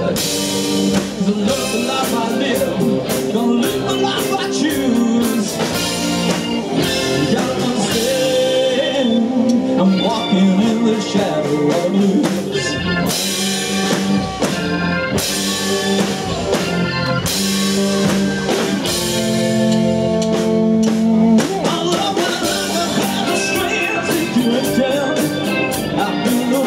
love the life I live, gonna live my life I choose. Got to understand, I'm walking in the shadow of blues. I love my life, I have the strength to do down. I've been no